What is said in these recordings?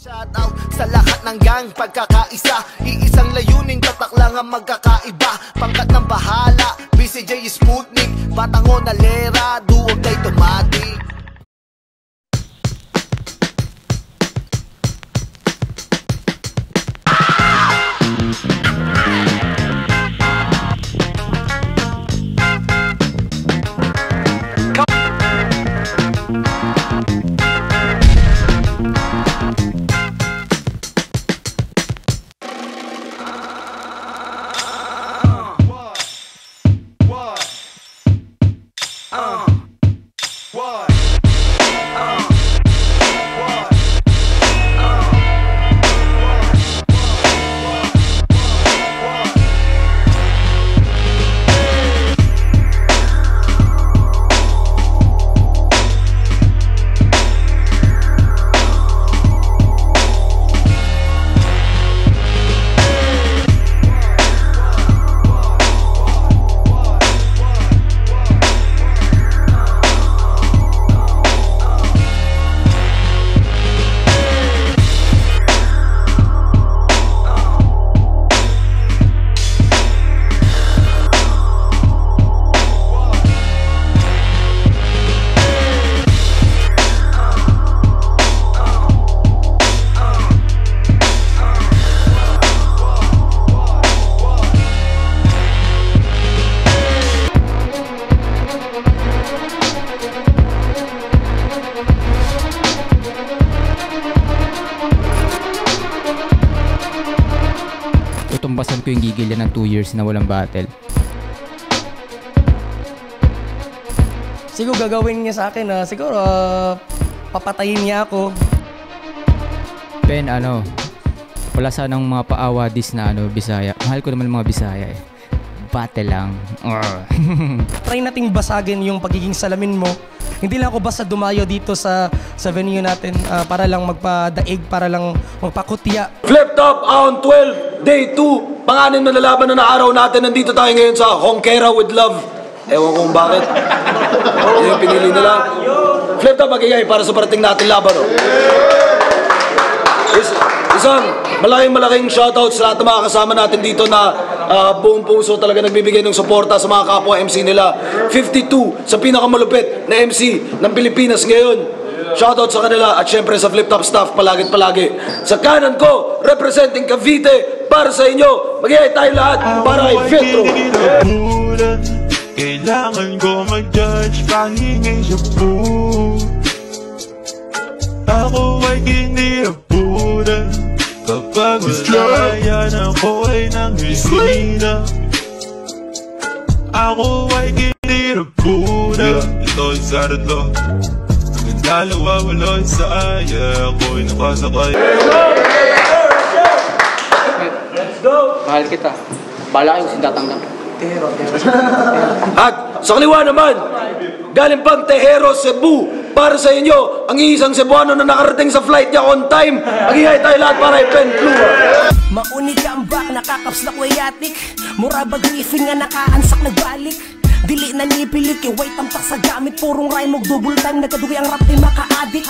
Shoutout sa lahat ng gang pagkakaisa. Iisang layuning tatak lang ang magkakaiba. Pangkat ng bahala BCJ Sputnik. Batango na lera Duwag kay tumati years na walang battle. Siguro gagawin niya sa akin na siguro ah, papatayin niya ako. Ben, ano, wala sanang mga paawadis na ano, Bisaya. Mahal ko naman mga Bisaya eh. Battle lang. Try nating basagin yung pagiging salamin mo. Hindi lang ako basta dumayo dito sa sa venue natin ah, para lang magpadaig, para lang magpakutya. Flip Top on 12, day 2. Panganin na lalaban na araw natin. Nandito tayo ngayon sa Hongkera with Love. Ewan kung bakit. Yun yung pinili nila. Flip Top magigay para sa parating natin laban. Oh. Is, isang malaking malaking shoutout sa lahat ng mga kasama natin dito na ah, buong puso talaga nagbibigay ng suporta sa mga kapwa MC nila. 52 sa pinakamalupit na MC ng Pilipinas ngayon. Shoutout sa kanila at syempre sa Flip Top staff palagit palagi. Sa kanan ko, representing Cavite, para sa inyo, magigay tayo lahat para kay. Bulan, Kailangan ko mag-judge kahingay sa pool Ako ay kinirapunan Kapag malayan ako ay nangisina Ako ay kinirapunan Ito ay sarado. Ang dalawa wala sa aya Ako'y nakasakay Mahal kita. Bala kayo sindatanggap. At sa kaliwa naman, galing pang Tejero, Cebu, para sa inyo, ang iisang Cebuano na nakarating sa flight niya on time. Magingay tayo lahat para kay Pen Pluma. Mauni ka ang back, nakakaps na kuyatik Mura ba griefing nga nakaansak nagbalik Dili na nipilik, eh, wait tampak sa gamit Purong rhyme og double time, nagkaduwi ang rap ni makaadik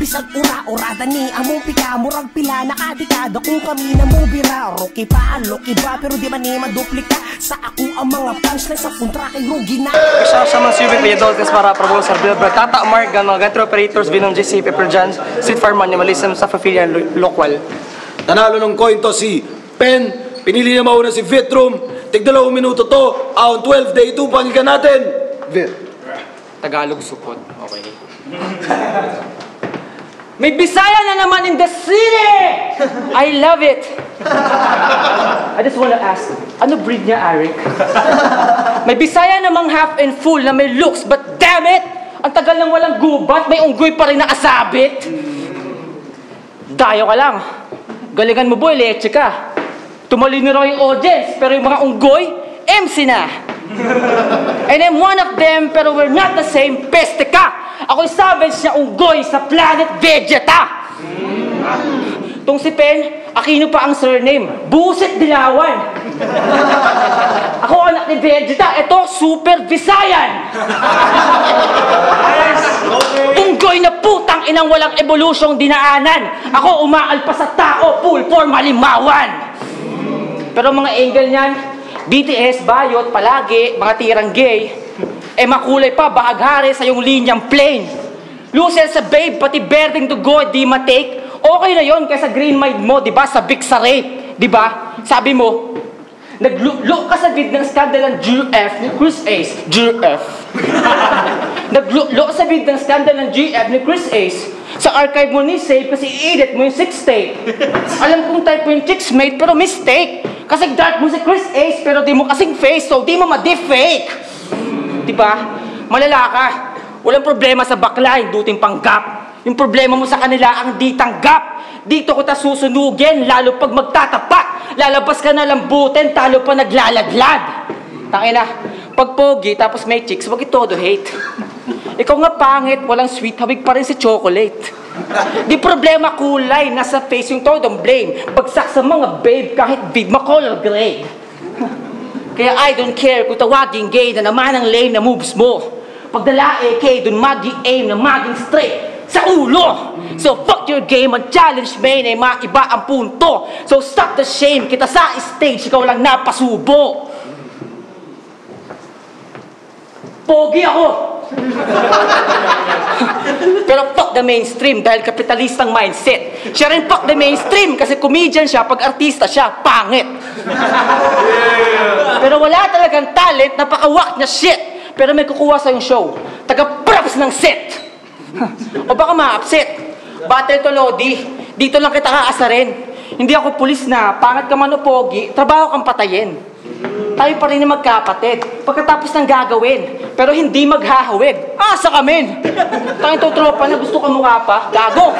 Bisag ura, orada ni among pika Murag pila, nakadikada kung kami na mong bira Rocky pa, loki ba, pero di man ni maduplika Sa ako ang mga punchline sa puntra kay Rugi na Siya sa mga civic adults para promote sa billboard. Tata Mark, gan mga gantro operators, Venom GC, Pepper Johns, Street Farm Animalism, sa Fafilian, Lokwal. Nanalo ng coin to si Pen. Pinili niya mauna si Vitrum. Tigdalawang minuto to. Aon 12, day 2. Pakinggan natin. Vit. Tagalog support. Okay. May Bisaya na naman in the city! I love it! I just wanna ask, ano breed niya, Arik? may Bisaya namang half and full na may looks, but damn it! Ang tagal nang walang gubat, may unggoy pa rin nakasabit! Dayo ka lang. Galingan mo boy, leche ka. Tumalino raw yung audience, pero yung mga unggoy, MC na. And I'm one of them, pero we're not the same. Peste ka! Ako'y savage na unggoy sa planet Vegeta! Tong si Pen, Aquino pa ang surname. Buset Dilawan! Ako anak ni Vegeta, ito Super Visayan! unggoy na putang inang walang evolusyong dinaanan. Ako umaalpa sa tao, full form halimawan. Pero mga angle niyan, BTS, bayot, palagi, mga tirang gay, eh makulay pa, bahaghari sa yung linyang plain. Lucel sa babe, pati berding to go, di matake. Okay na yon kaysa green mind mo, di ba? Sa big sa rape, di ba? Sabi mo, Naglulo ka sa bid ng skandal ng GF ni Chris Ace. GF. Naglulo sa bid ng skandal ng GF ni Chris Ace. Sa archive mo ni Save kasi i-edit mo yung six tape. Alam kong type mo yung chicks mate pero mistake. Kasi dark mo si Chris Ace pero di mo kasing face so di mo ma-defake. Di ba? Malala ka. Walang problema sa bakla, hinduting panggap. Yung problema mo sa kanila ang di tanggap. Dito ko ta susunugin, lalo pag magtatapat. Lalabas ka na lambutin, talo pa naglalaglag. Tangina, pag pogi, tapos may chicks, wag itodo hate. Ikaw nga pangit, walang sweet, habig pa rin si chocolate. Di problema kulay, nasa face yung todong blame. Bagsak sa mga babe, kahit big makolor grade. Kaya I don't care kung tawaging gay na naman ang lame na moves mo. Pag dalae kay dun magi aim na maging straight sa ulo. So fuck your game, ang challenge main ay maiba ang punto. So stop the shame, kita sa stage, ikaw lang napasubo. Pogi ako. Pero fuck the mainstream dahil kapitalistang mindset. Siya rin fuck the mainstream kasi comedian siya, pag artista siya, pangit. Pero wala talagang talent, napakawak na shit. Pero may kukuha sa yung show. Taga-props ng set. O baka ma-upset. Battle to Lodi. Dito lang kita kaasarin. Hindi ako pulis na, pangat ka man o pogi, trabaho kang patayin. Tayo pa rin magkapatid. Pagkatapos ng gagawin, pero hindi maghahawig. Asa kami? Tayong tutropa na gusto ka mukha pa, gago.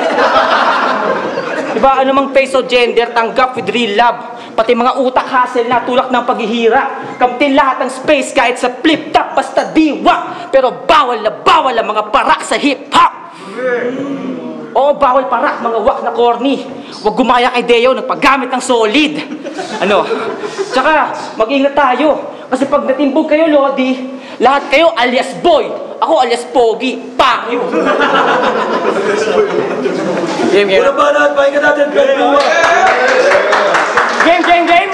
Diba, ano mang face o gender, tanggap with real love. Pati mga utak hassle na tulak ng paghihira. Kamtin lahat ng space kahit sa flip top basta diwa. Pero bawal na bawal ang mga parak sa hip-hop. Oo, bawal parak, mga wak na corny. Huwag gumaya kay Deo, nagpagamit ng solid. Ano? Tsaka, mag-ingat tayo. Kasi pag natimbog kayo, Lodi, lahat kayo alias boy. Ako alias pogi. Pakyo. game, game. Una ba natin, pakinggan natin, Ben Buwa. Game, game, game?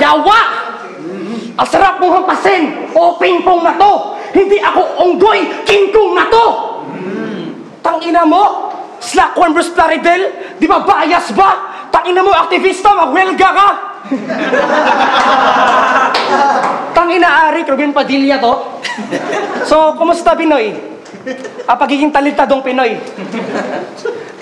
Yawa! Ang sarap mong hampasin! O pingpong na to! Hindi ako unggoy! Kingkong na to! Tangina mo! Slack one versus Plaridel? Di ba bias ba? Tangina mo, aktivista, magwelga ka! Tangina Ari, Ruben Padilla to. So, kumusta Pinoy? Ah, pagiging talentadong Pinoy.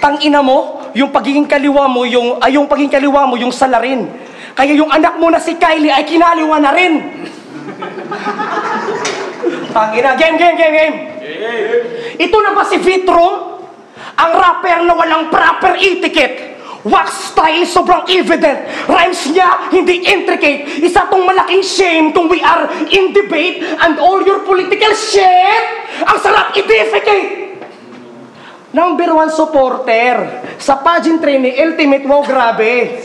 Tangina mo, yung pagiging kaliwa mo, yung, ay yung pagiging kaliwa mo, yung salarin. Kaya yung anak mo na si Kylie ay kinaliwa na rin. Tangina, game, game, game, game. Ito na ba si Vitro? Ang rapper na walang proper etiquette. Wax style sobrang evident. Rhymes niya hindi intricate. Isa tong malaking shame kung we are in debate and all your political shit. Ang sarap i-defecate. Number one supporter sa pageantry ni Ultimate Wow Grabe.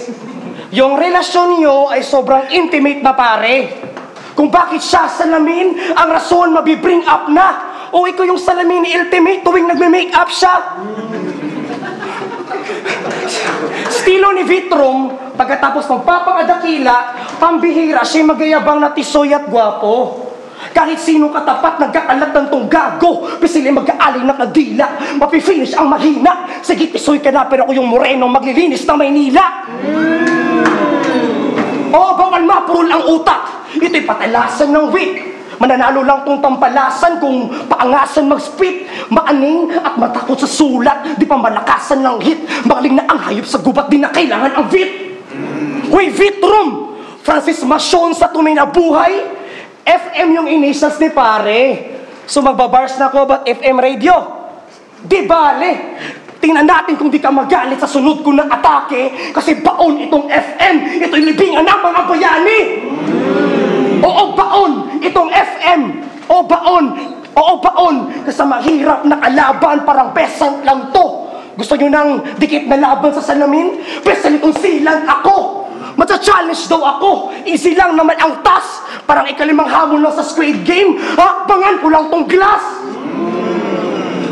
Yung relasyon niyo ay sobrang intimate na pare. Kung bakit siya salamin, ang rason mabibring up na. O ikaw yung salamin ni Ultimate tuwing nagme-make up siya. Stilo ni Vitrom, pagkatapos magpapakadakila, pambihira siya magayabang na tisoy at gwapo. Kahit sino katapat, nagkakalat ng tong gago. Pisili mag-aaling na kadila. Mapifinish ang mahina. Sige, tisoy ka na, pero ako yung moreno maglilinis ng Maynila. Oo, bawal mapurol ang utak. Ito'y patalasan ng wit. Mananalo lang tong tampalasan kung paangasan mag-spit. Maaning at matakot sa sulat. Di pa malakasan ng hit. Magaling na ang hayop sa gubat, di na kailangan ang vit. Hoy, Vitrum! Francis Masion sa tunay na buhay. FM yung initials ni pare. So magbabars na ko about FM radio. Di bale. Tingnan natin kung di ka magalit sa sunod ko na atake kasi baon itong FM. Ito'y libingan ng mga bayani. Oo, baon! Itong FM! O baon! Oo, baon! Kasi mahirap na kalaban, parang pesant lang to. Gusto nyo ng dikit na laban sa salamin? Pesa nitong silang ako! Matcha-challenge daw ako! Easy lang naman ang tas! Parang ikalimang hamon lang sa Squid Game! Hakbangan ko lang tong glass!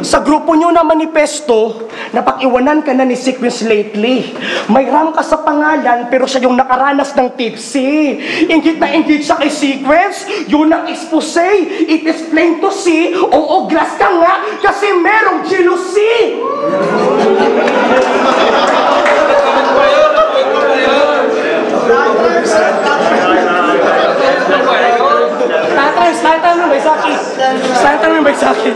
Sa grupo nyo na manifesto, napag-iwanan ka na ni Sequence lately. May ram ka sa pangalan, pero siya yung nakaranas ng tipsy. Ingit na ingit siya kay Sequence, yun ang expose. It is plain to see, oo, glass ka nga, kasi merong jealousy. Tatang, tatang mo, Baisaki. Tatang mo, Baisaki.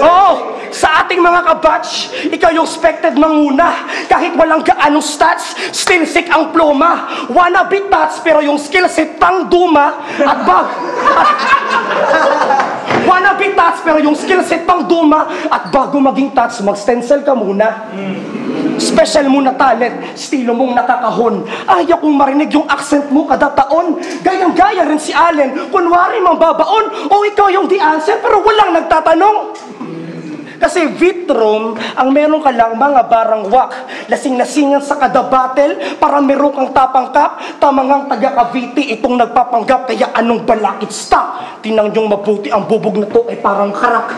Oo, sa ating mga kabatch, ikaw yung expected manguna. Kahit walang gaanong stats, still sick ang pluma. Wanna be tats, pero yung skill set pang duma at bag. Wanna be tats, pero yung skill set pang duma at bago maging tats, mag-stencil ka muna. Special mo na talent, estilo mong nakakahon. Ayaw kong marinig yung accent mo kada taon. Gayang-gaya rin si Allen, kunwari mambabaon. O ikaw yung the answer, pero walang nagtatanong. Kasi Vitrom, ang meron ka lang mga barang wak. Lasing-lasingan sa kada battle, para meron kang tapangkap. Tamangang taga Cavite, itong nagpapanggap. Kaya anong balakit stop? Tinang yung mabuti, ang bubog na to ay parang karak.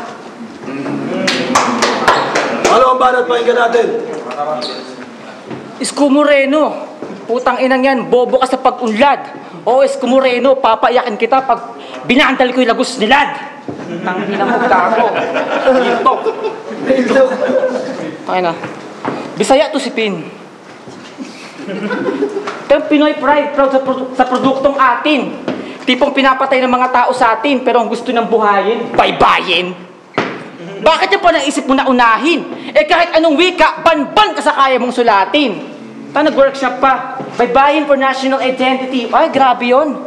Ano ang banat pakinggan natin? Isko Moreno. Putang inang yan, bobo ka sa pag-unlad. O Isko Moreno, papaiyakin kita pag binandal ko yung lagos nilad. Tang ina mo gago. Ito. Ay na. Bisaya to si Pin. Ito Pinoy pride, proud sa, produ- sa produktong atin. Tipong pinapatay ng mga tao sa atin, pero ang gusto ng buhayin, baybayin. Bakit yung pa naisip mo na unahin? Eh kahit anong wika, ban-ban ka sa kaya mong sulatin. Ta nag-workshop pa. Baybayin for national identity. Ay, grabe yun.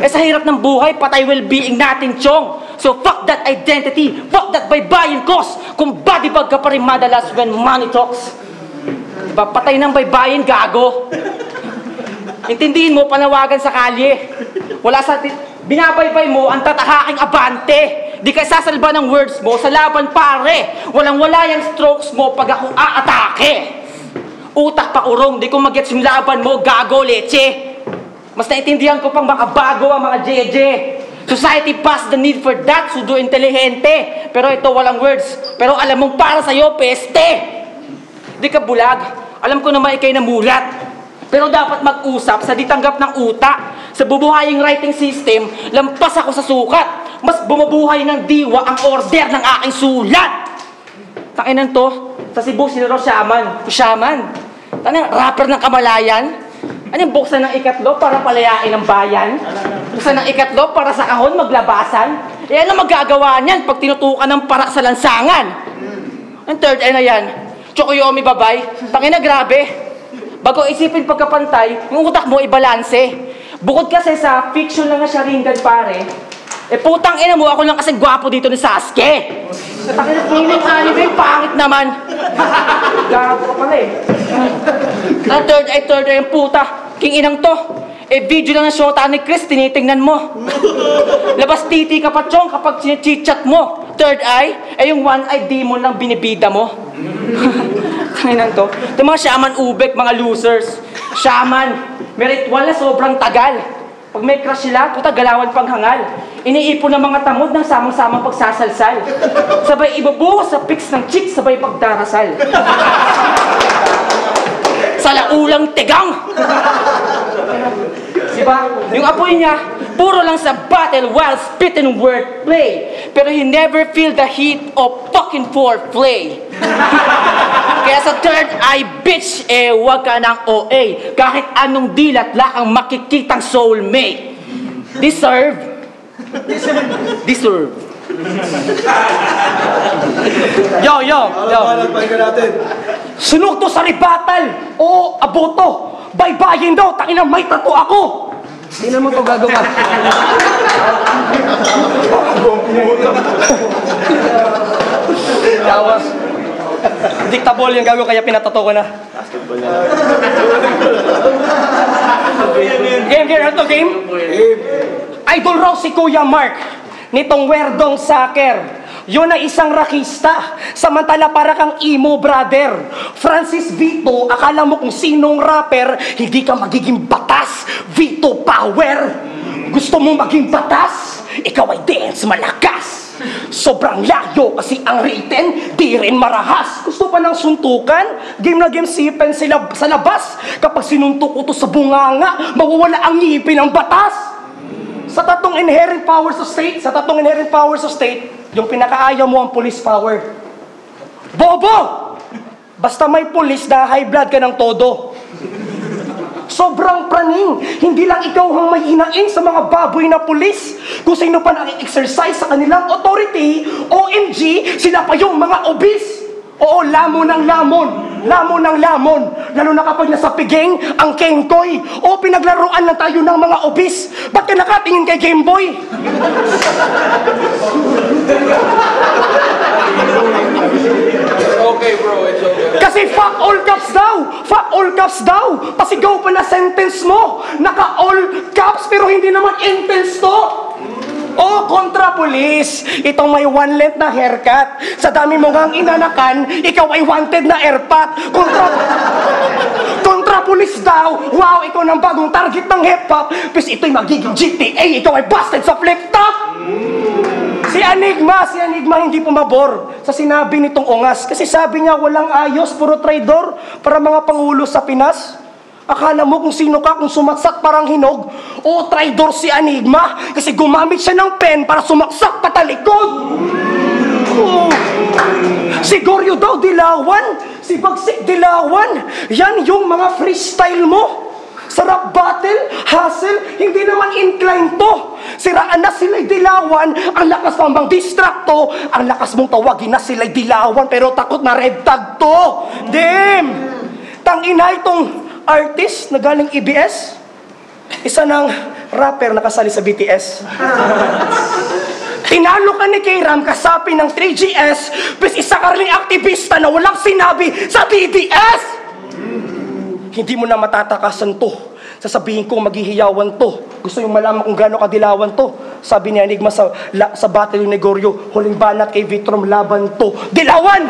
eh sa hirap ng buhay, patay well-being natin, chong. So fuck that identity. Fuck that baybayin cause. Kung body bag ka pa rin madalas when money talks. Diba, patay ng baybayin, gago. Intindihin mo, panawagan sa kalye. Wala sa... Binabaybay mo ang tatahaking abante. Di ka sasalba ng words mo sa laban pare. Walang-wala yung strokes mo pag ako aatake. Utak pa urong, di ko magets yung laban mo, gago, leche. Mas naintindihan ko pang makabago ang mga JJ. Society past the need for that, sudo intelihente. Pero ito walang words. Pero alam mong para sa'yo, peste. Di ka bulag. Alam ko naman ikay namulat. Pero dapat mag-usap sa ditanggap ng utak. Sa bubuhaying writing system, lampas ako sa sukat. Mas bumubuhay ng diwa ang order ng aking sulat. Takinan to, sa Cebu raw shaman. Shaman. Tanang rapper ng kamalayan. Ano yung buksan ng ikatlo para palayain ang bayan? Buksan ng ikatlo para sa kahon maglabasan? Eh ano magagawa niyan pag tinutukan ng para sa lansangan? Ang third eye na yan. Chokoyomi babay. Tangina grabe. Bago isipin pagkapantay, yung utak mo ibalanse. Bukod kasi sa fiction lang na siya ringan pare, eh putang ina mo, ako lang kasi gwapo dito ni Sasuke. Tangina feeling anime, pangit naman. Gago ka pala eh. Ang third eye, third eye, yung puta. King inang to. Eh, video lang ng shota ni Chris, tinitingnan mo. Labas titi ka pa, chong, kapag chichat mo. Third eye, eh yung one eye demon lang binibida mo. Tanginan to. Ito mga shaman ubek, mga losers. Shaman, may ritual na sobrang tagal. Pag may crush sila, puta, galawan pang hangal. Iniipon ng mga tamod ng samang-samang pagsasalsal. Sabay ibubuhos sa pics ng chicks, sabay pagdarasal. Sa laulang tegang! Diba? Yung apoy niya, puro lang sa battle while spitting wordplay. Pero he never feel the heat of fucking foreplay. Kaya sa third eye, bitch, eh, wag ka ng OA. Kahit anong dilat lang ang makikitang soulmate. Deserve. Deserve. yo, yo, Ano yo. banat pakinggan natin? Sunog to sa ribatal! Oo, aboto! Baybayin daw, tangina may tato ako! Tingnan mo to gagawa. Tawas. Dictable yung gagawin kaya pinatato ko na. game, game, ano to game? Idol raw si Kuya Mark nitong werdong soccer. Yun ay isang rakista. Samantala para kang emo brother. Francis Vito, akala mo kung sinong rapper, hindi ka magiging batas. Vito Power. Gusto mo maging batas? Ikaw ay dance malakas. Sobrang layo kasi ang written, di rin marahas. Gusto pa ng suntukan? Game na game sipen sila sa labas. Kapag sinuntok ko to sa bunganga, mawawala ang ngipin ng batas. Sa tatong inherent powers of state, sa tatong inherent powers of state, yung pinakaayaw mo ang police power. Bobo! Basta may police na high blood ka ng todo. Sobrang praning. Hindi lang ikaw ang may hinaing sa mga baboy na pulis. Kung sino pa nag-exercise sa kanilang authority, OMG, sila pa yung mga obis. Oo, lamon ng lamon. Lamon ng lamon. Lalo na kapag nasa piging ang kengkoy. O pinaglaruan na tayo ng mga obis. Ba't ka nakatingin kay Gameboy? Kasi fuck all caps daw! Fuck all caps daw! Pasigaw pa na sentence mo! Naka all caps pero hindi naman intense to! Oh, kontra police! Itong may one length na haircut. Sa dami mo ngang inanakan, ikaw ay wanted na airpat. Kontra... kontra police daw! Wow, ikaw ng bagong target ng hip-hop. Pis ito'y magiging GTA, ikaw ay busted sa flip-top! Si Enigma, si Enigma hindi pumabor sa sinabi nitong ungas. Kasi sabi niya walang ayos, puro traidor para mga pangulo sa Pinas. Akala mo kung sino ka, kung sumaksak parang hinog. O traidor si Enigma kasi gumamit siya ng pen para sumaksak patalikod. Oh. Si Goryo daw dilawan, si Bagsik dilawan. Yan yung mga freestyle mo. Sarap battle, hustle, hindi naman incline to. Siraan na sila'y dilawan, ang lakas pang bang distrakto, ang lakas mong tawagin na sila'y dilawan, pero takot na red tag to. Damn! Tangina itong artist na galing EBS, isa ng rapper na kasali sa BTS. Tinalo ka ni K-Ram kasapi ng 3GS, bis isa ka rin aktivista na walang sinabi sa BTS! Hindi mo na matatakasan to. Sasabihin ko maghihiyawan to. Gusto yung malaman kung gaano kadilawan to. Sabi ni Enigma sa, la, sa battle ni Gregorio, huling banat kay Vitrom laban to. Dilawan!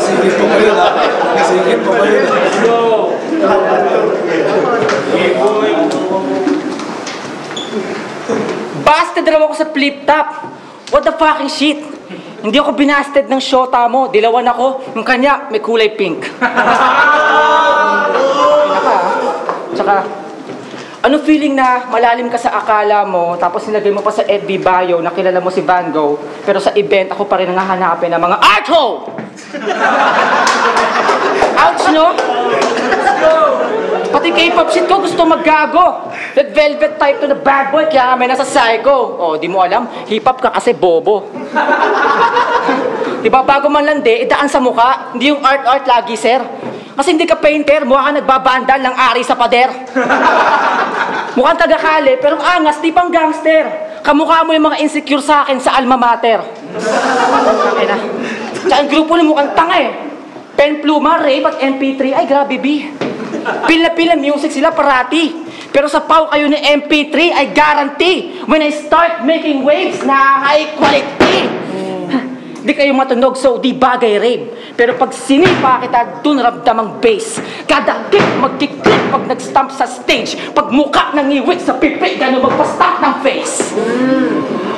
Singit po kayo na. Singit po kayo na. Busted raw ako sa flip top. What the fucking shit? Hindi ako binasted ng shota mo. Dilawan ako. Yung kanya, may kulay pink. Naka, Tsaka, ano feeling na malalim ka sa akala mo, tapos nilagay mo pa sa FB bio na kilala mo si Van Gogh, pero sa event ako pa rin nangahanapin ng mga art hole! Ouch, no? Pati K-pop shit ko gusto maggago. Red velvet type to the bad boy, kaya kami nasa psycho. Oh, di mo alam, hip-hop ka kasi bobo. di ba, bago man landi, idaan sa muka. Hindi yung art-art lagi, sir. Kasi hindi ka painter, mukha ka nagbabandal ng ari sa pader. Mukhang taga-kali, pero ang angas, di pang gangster. Kamukha mo yung mga insecure sa akin sa alma mater. Ay na. Tsaka ang grupo ni mukhang tanga eh. Pen Pluma, Rape at MP3, ay grabe B. Pila-pila music sila parati. Pero sa pau kayo ni MP3 ay guarantee when I start making waves na high quality. Di kayo matunog, so di bagay rave. Pero pag sinipa kita, dun ramdam ang bass. Kada kick, magkiklik pag nag-stamp sa stage. Pag muka nang iwik sa pipi, gano'n magpa-stamp ng face.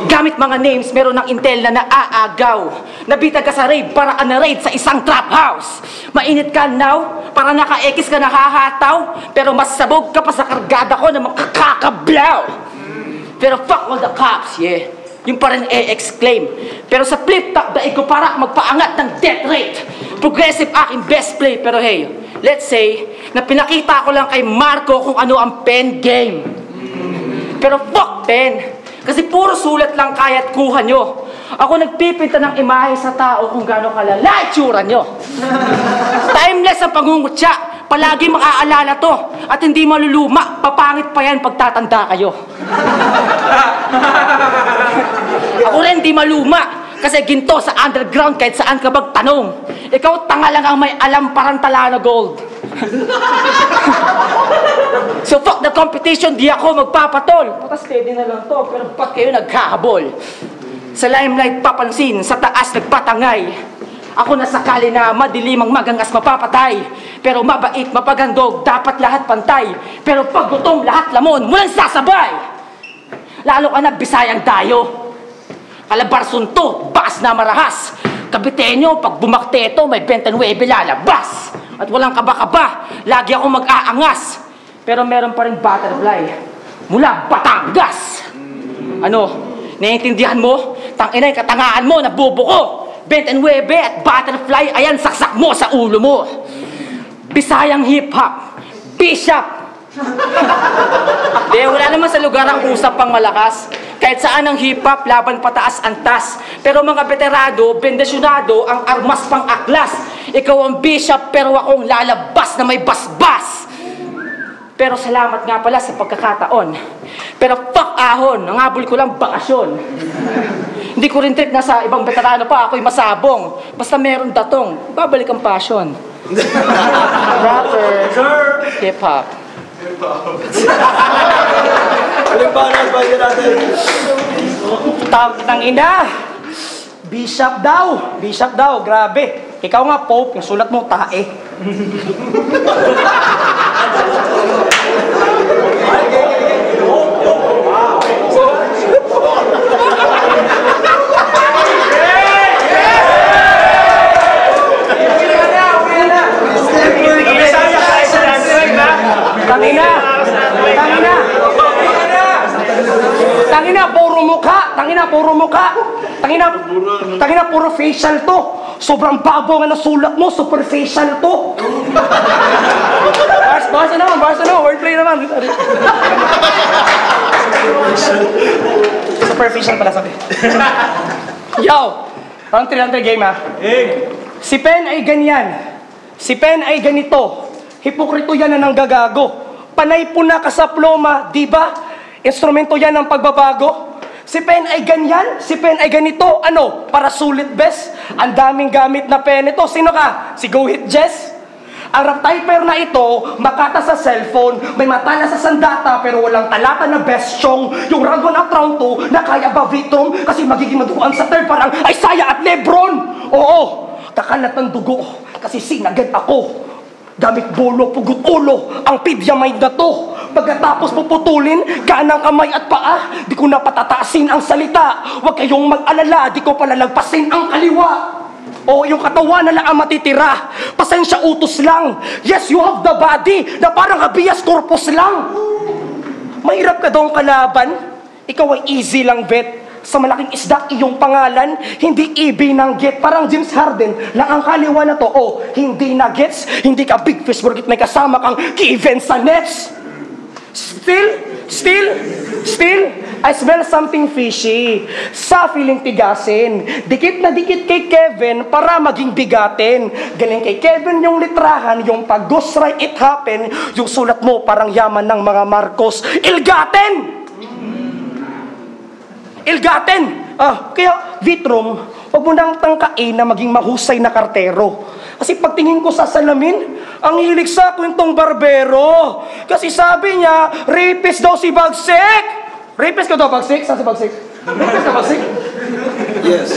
Gamit mga names, meron ng intel na naaagaw. Nabita ka sa rave para ana-raid sa isang trap house. Mainit ka now, para naka-ekis ka nakahataw. Pero mas sabog ka pa sa kargada ko na makakakablaw. Pero fuck all the cops, yeah. Yung pa rin e-exclaim. Pero sa flip top, daig ko para magpaangat ng death rate. Progressive aking best play. Pero hey, let's say, na pinakita ko lang kay Marco kung ano ang pen game. Pero fuck pen. Kasi puro sulat lang kaya't kuha nyo. Ako nagpipinta ng imahe sa tao kung gaano kalala itsura nyo. Timeless ang pangungutya. Palagi makaalala to. At hindi maluluma. Papangit pa yan pagtatanda kayo. Ako rin di maluma. Kasi ginto sa underground kahit saan ka magtanong. Ikaw tanga lang ang may alam parang tala na gold. so fuck the competition, di ako magpapatol. Puta steady na lang to, pero ba't kayo naghahabol? Sa limelight papansin, sa taas nagpatangay. Ako na sakali na madilim ang magangas mapapatay. Pero mabait, mapagandog, dapat lahat pantay. Pero pag gutom, lahat lamon, walang sasabay. Lalo ka na bisayang dayo. Kalabarson to, bas na marahas. Kabitenyo, pag bumakteto, may 29 lalabas. At walang kaba-kaba, lagi ako mag-aangas. Pero meron pa rin butterfly mula Batangas. Ano, naiintindihan mo? Tanginay, katangaan mo, nabubuko. 29 at butterfly, ayan, saksak mo sa ulo mo. Bisayang hip-hop, bishop. Di, wala naman sa lugar ang usap pang malakas. Kahit saan ang hip-hop, laban pataas antas. Pero mga veterado, bendesyonado, ang armas pang aklas. Ikaw ang bishop, pero akong lalabas na may basbas. Pero salamat nga pala sa pagkakataon. Pero fuck ahon, nangabol ko lang bakasyon. Hindi ko rin trip na sa ibang veterano pa, ako'y masabong. Basta meron datong, babalik ang passion. Rapper, hip-hop. Aling banat ba yun natin? Tawag ng ina. Bishop daw. Bishop daw. Grabe. Ikaw nga, Pope. Yung sulat mo, tae. Tangina! Tangina! Tangina, puro mukha! Tangina, puro mukha! Tangina, tangina, puro facial to! Sobrang babo nga nasulat mo, super facial to! Bars, bars naman, bars naman, wordplay naman. super facial pala sabi. Yo! Round 300 game ha. Si Pen ay ganyan. Si Pen ay ganito. Hipokrito yan na nang gagago. Panay po na ka sa ploma, di ba? Instrumento yan ng pagbabago. Si Pen ay ganyan, si Pen ay ganito. Ano? Para sulit best. Ang daming gamit na pen ito. Sino ka? Si Go Hit Jess? Ang typer na ito, makata sa cellphone, may matala sa sandata pero walang talata na best song. Yung round 1 at round 2 na kaya ba Vitrom kasi magiging maduguan sa third parang Isaiah at Lebron. Oo, kakalat ng dugo kasi sinagad ako. Gamit bolo, pugot ulo, ang pidyamay na to. Pagkatapos puputulin, kanang kamay at paa, di ko na patataasin ang salita. Huwag kayong mag-alala, di ko palalagpasin ang kaliwa. O yung katawan na lang ang matitira. Pasensya utos lang. Yes, you have the body na parang habeas corpus lang. Mahirap ka daw ang kalaban. Ikaw ay easy lang, vet. Sa malaking isda, iyong pangalan, hindi ibinanggit. Parang James Harden lang ang kaliwa na to. Oh, hindi na gets, hindi ka big fish, borgit may kasama kang Kevin sa nets. Still, still, still, I smell something fishy. Sa feeling tigasin. Dikit na dikit kay Kevin para maging bigatin. Galing kay Kevin yung litrahan, yung pag ghost write it happen, yung sulat mo parang yaman ng mga Marcos. Ilgaten! Ilgaten! Ah, kaya Vitrom, huwag mo nang tangkain na maging mahusay na kartero. Kasi pagtingin ko sa salamin, ang hilig sa kwentong barbero. Kasi sabi niya, rapist daw si Bagsik! Rapist ka daw, Bagsik? Saan si Bagsik? Rapist ka, Bagsik? Yes.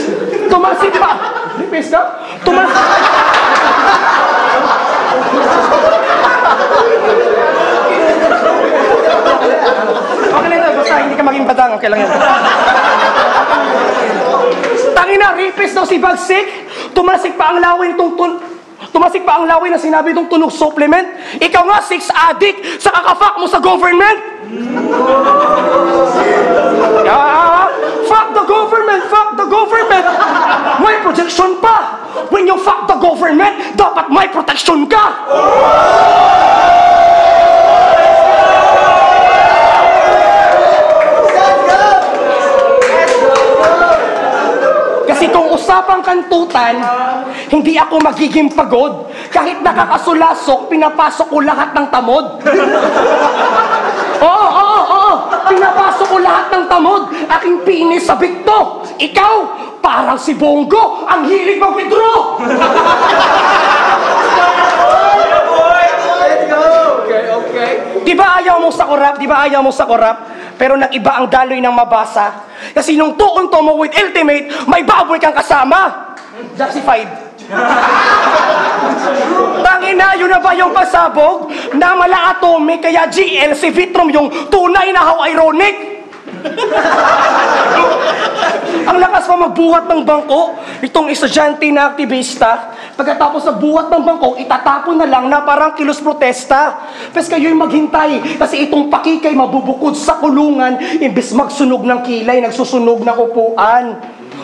Tumasik pa! Rapist ka? Tumasik! Okay lang yun, basta hindi ka maging badang, okay lang yan. Tangina, rapist daw si Bagsik. Tumasik pa ang laway nitong tun... Tumasik pa ang laway na sinabi itong tunog supplement. Ikaw nga, sex addict, sa kakafak mo sa government. Ah, fuck the government, fuck the government. May protection pa. When you fuck the government, dapat may protection ka. Kasi kung usapang kantutan, hindi ako magiging pagod. Kahit nakakasulasok, pinapasok ko lahat ng tamod. Oo, oo, oo. Pinapasok ko lahat ng tamod. Aking pinis sa bigto. Ikaw, parang si Bongo, ang hilig mag-withdraw. Okay, okay. Di ba ayaw mo sa korap? Di ba ayaw mo sa korap? Pero nag-iba ang daloy ng mabasa. Kasi nung tuon to mo with ultimate, may baboy kang kasama. Justified. Tangina, yun na ba yung pasabog? Na mala atomic, kaya GL si Vitrum yung tunay na how ironic? Ang lakas pa magbuhat ng bangko, itong estudyante na aktivista, pagkatapos sa buhat ng bangko, itatapon na lang na parang kilos protesta. Pes kayo'y maghintay, kasi itong pakikay mabubukod sa kulungan, imbes magsunog ng kilay, nagsusunog ng upuan.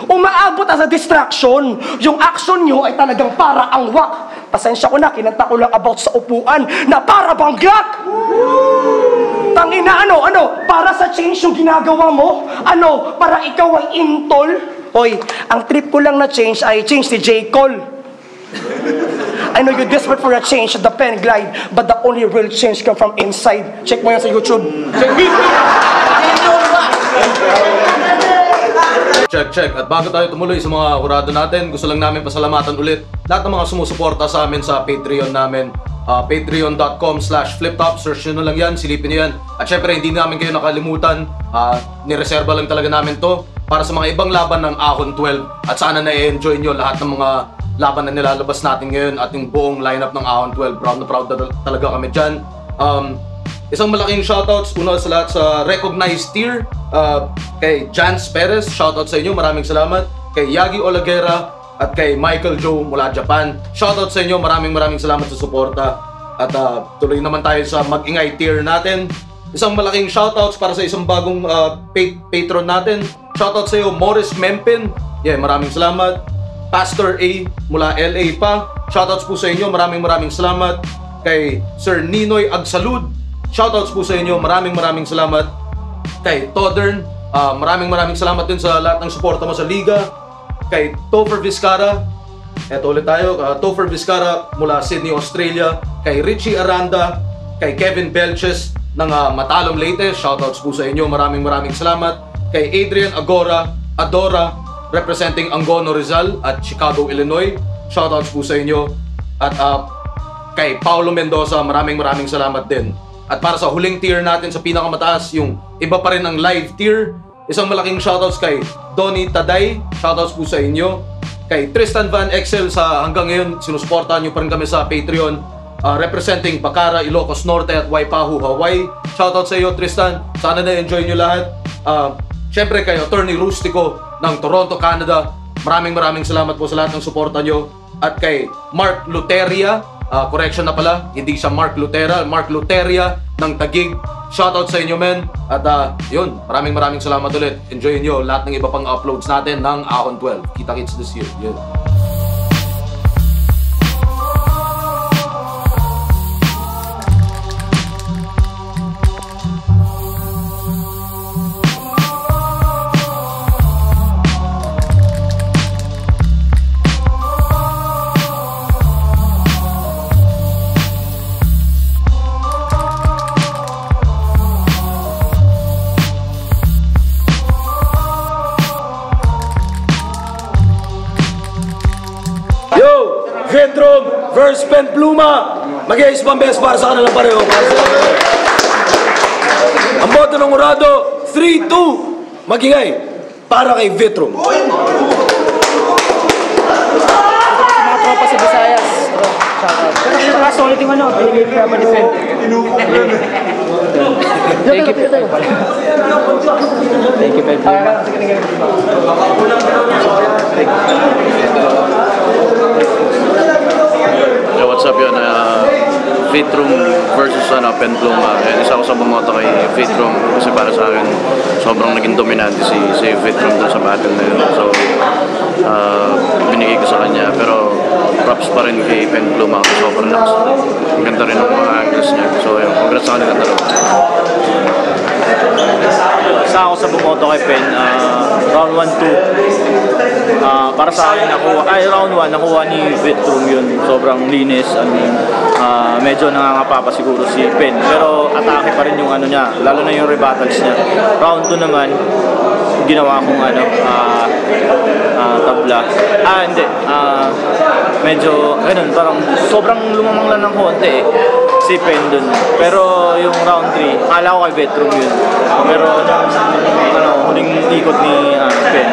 Umaabot as a distraction, yung action nyo ay talagang para ang wak. Pasensya ko na, kinanta ko lang about sa upuan na para bang gak! Tangina, ano, ano? Para sa change yung ginagawa mo? Ano? Para ikaw ay intol? Hoy, ang trip ko lang na change ay change si J. Cole. I know you're desperate for a change at the pen glide, but the only real change come from inside. Check mo yan sa YouTube. Check, check. At bago tayo tumuloy sa mga kurado natin, gusto lang namin pasalamatan ulit lahat ng mga sumusuporta sa amin sa Patreon namin. Uh, Patreon.com slash fliptop. Search nyo na lang yan, silipin nyo yan. At syempre, hindi namin kayo nakalimutan. Uh, nireserba lang talaga namin to para sa mga ibang laban ng Ahon 12. At sana na-enjoy nyo lahat ng mga laban na nilalabas natin ngayon at yung buong lineup ng Ahon 12. Proud na proud na talaga kami dyan. Um, Isang malaking shoutouts una sa lahat sa recognized tier uh, kay Jans Perez, shoutout sa inyo, maraming salamat. Kay Yagi Olagera at kay Michael Joe mula Japan. Shoutout sa inyo, maraming maraming salamat sa suporta. At uh, tuloy naman tayo sa mag-ingay tier natin. Isang malaking shoutouts para sa isang bagong uh, pa- patron natin. Shoutout sa iyo, Morris Mempin. Yeah, maraming salamat. Pastor A mula LA pa. Shoutouts po sa inyo, maraming maraming salamat. Kay Sir Ninoy Agsalud, Shoutouts po sa inyo. Maraming maraming salamat. Kay Todern, uh, maraming maraming salamat din sa lahat ng suporta mo sa liga. Kay Topher Vizcara, eto ulit tayo. Uh, Topher Vizcara mula Sydney, Australia. Kay Richie Aranda, kay Kevin Belches ng uh, Matalom Leyte. Shoutouts po sa inyo. Maraming maraming salamat. Kay Adrian Agora, Adora, representing Angono Rizal at Chicago, Illinois. Shoutouts po sa inyo. At uh, kay Paulo Mendoza, maraming maraming salamat din. At para sa huling tier natin sa pinakamataas, yung iba pa rin ang live tier, isang malaking shoutouts kay Donny Taday, shoutouts po sa inyo. Kay Tristan Van Excel sa hanggang ngayon, sinusuportahan nyo pa rin kami sa Patreon. Uh, representing Bacara, Ilocos Norte at Waipahu, Hawaii. Shoutout sa iyo Tristan, sana na-enjoy nyo lahat. Uh, Siyempre kay Attorney Rustico ng Toronto, Canada. Maraming maraming salamat po sa lahat ng suporta nyo. At kay Mark Luteria Uh, correction na pala, hindi siya Mark Lutera, Mark Luteria ng Tagig. Shoutout sa inyo men. At uh, yun, maraming maraming salamat ulit. Enjoy nyo lahat ng iba pang uploads natin ng Ahon 12. Kita-kits this year. Yeah. Mag-iis pang best para sa kanilang pareho. Ang boto ng Urado, 3-2. Magingay para kay Vitrum. Mga tropa sa Visayas. Shoutout. Pero yung mga solid yung ano, binigay ko pa defend. Thank you. Thank you, Pedro. Yeah, what's up yun? Uh, Fitroom versus ano, Penpluma. Ayan, isa ko sa bumoto kay Fitroom kasi para sa akin sobrang naging dominante si, si Fitroom dun sa battle na yun. So, uh, binigay ko sa kanya. Pero props pa rin kay Penpluma kasi sobrang lakas. Ang ganda rin ng mga angles niya. So, yun, congrats sa kanila dalawa. Isa ako sa bumoto kay Pen, uh, round 1-2. Uh, para sa akin, nakuha, ay round 1, nakuha ni Vitrum yun. Sobrang linis, ano yun. Uh, medyo nangangapa pa siguro si Pen. Pero atake pa rin yung ano niya, lalo na yung rebattles niya. Round 2 naman, ginawa kong ano, uh, uh, tabla. Ah, hindi. Uh, medyo, ganun, parang sobrang lumamang lang ng konti eh. Si Pen dun. Pero yung round 3, kala ko kay Vetrum yun. Pero nung ano, huling ikot ni uh, Pen,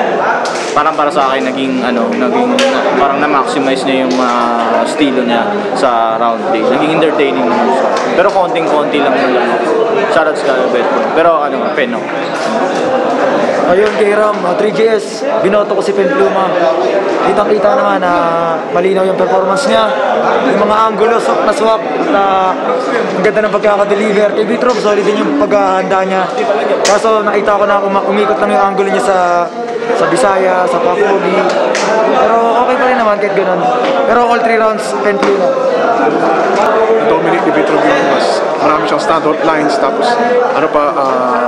parang para sa akin naging ano, naging na- parang na-maximize niya yung uh, estilo niya sa round 3. Naging entertaining naman siya. Pero konting-konti lang yung ano. Shoutouts ka, Betro. Pero ano, pen no. Ayun kay Ram, uh, 3GS, binoto ko si Penpluma. Kitang-kita naman na malinaw yung performance niya. Yung mga angulo, swak na swak. At uh, ang ganda ng pagkakadeliver. Kay Bitrom, solid din yung paghahanda niya. Kaso nakita ko na umikot lang yung angulo niya sa sa Bisaya, sa Pakuli. Pero okay pa rin naman kahit ganun. Pero all three rounds, Penpluma. Dominic Di yung mas marami siyang standout lines tapos ano pa ah,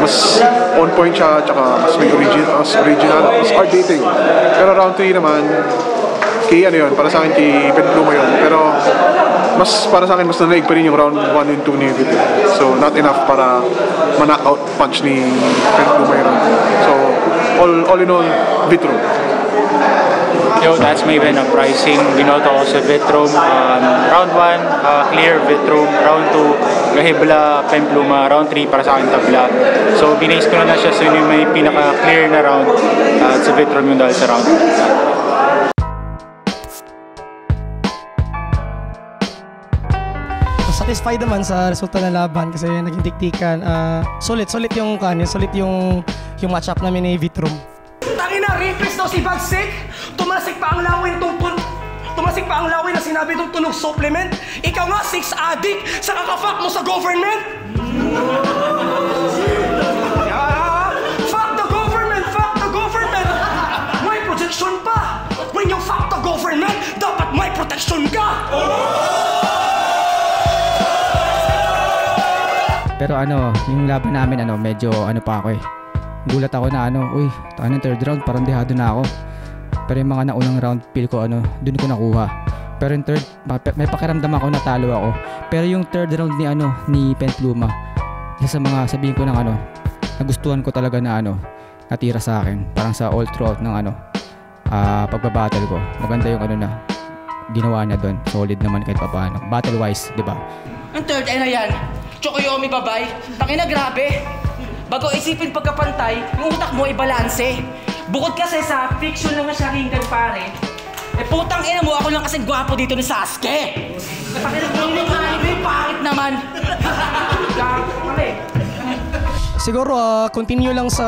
mas on point siya tsaka mas may original mas original mas art dating pero round 3 naman kay ano yun para sa akin kay Ben Pluma yun. Pero mas para sa akin mas nanaig pa rin yung round 1 and 2 ni Vitro so not enough para ma-knock out punch ni Ben Pluma yun. So all, all in all Vitro Yo, that's Maven ng pricing. Binoto ko sa Vitrum. Um, round 1, uh, clear Vitrum. Round 2, Gahibla, Pempluma. Round 3, para sa akin tabla. So, binase ko na na siya sa yung may pinaka-clear na round. Uh, at sa Vitrum yung dahil sa round. satisfied naman sa resulta ng laban kasi naging tiktikan. Ah, sulit, sulit yung kanin, sulit yung yung matchup namin ni Vitrum. Tangina, rapist daw si Bagsik. Tumasik pa ang lawin tong tun... Tumasik pa ang lawin na sinabi tong tunog supplement. Ikaw nga, sex addict, sa kakafuck mo sa government. Ah, fuck the government, fuck the government. May protection pa. When you fuck the government, dapat may protection ka. Pero ano, yung laban namin ano, medyo ano pa ako eh. Gulat ako na ano, uy, ng third round, parang dehado na ako. Pero yung mga naunang round, feel ko ano, dun ko nakuha. Pero yung third, may pakiramdam ako na talo ako. Pero yung third round ni ano, ni Penpluma, isa sa mga sabihin ko ng ano, nagustuhan ko talaga na ano, natira sa akin. Parang sa all throughout ng ano, ah pagbabattle ko. Maganda yung ano na, ginawa niya doon. Solid naman kahit pa paano. Battle wise, di ba? Ang third eye na yan. Chokoyomi babay. Tangina grabe. Bago isipin pagkapantay, yung utak mo ibalanse. Bukod kasi sa fiction lang na siya ringgan pare, eh putang ina mo, ako lang kasing gwapo dito ni Sasuke. Tangina mo yung anime, pangit naman. Gago, pare. Siguro ah, continue lang sa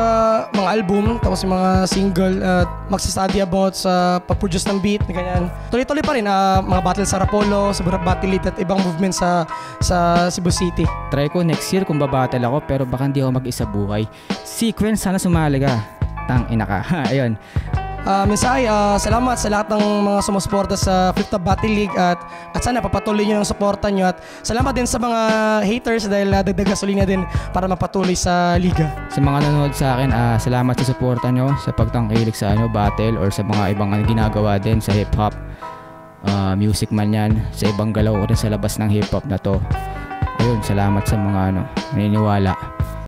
mga album tapos yung mga single at magsa-study about sa pag-produce ng beat na ganyan. Tuloy-tuloy pa rin ah, mga battle sa Rapolo, sa Battle at ibang movement sa sa Cebu City. Try ko next year kung babattle ako pero baka hindi ako mag-isa buhay. Sequence, sana sumali ka. Tang ina ka. Ayun. Ah, mensahe, ah, salamat sa lahat ng mga sumusuporta sa Flip Top Battle League at at sana papatuloy niyo ang suporta niyo at salamat din sa mga haters dahil uh, dagdag gasolina din para mapatuloy sa liga. Sa mga nanonood sa akin, ah, salamat sa suporta nyo sa pagtangkilik sa ano, battle or sa mga ibang ginagawa din sa hip-hop. Ah, music man yan, sa ibang galaw ko rin sa labas ng hip-hop na to. Ayun, salamat sa mga ano, naniniwala.